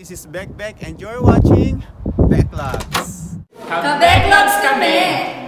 This is Beck and you're watching Backlogs. Kabeklogs kami!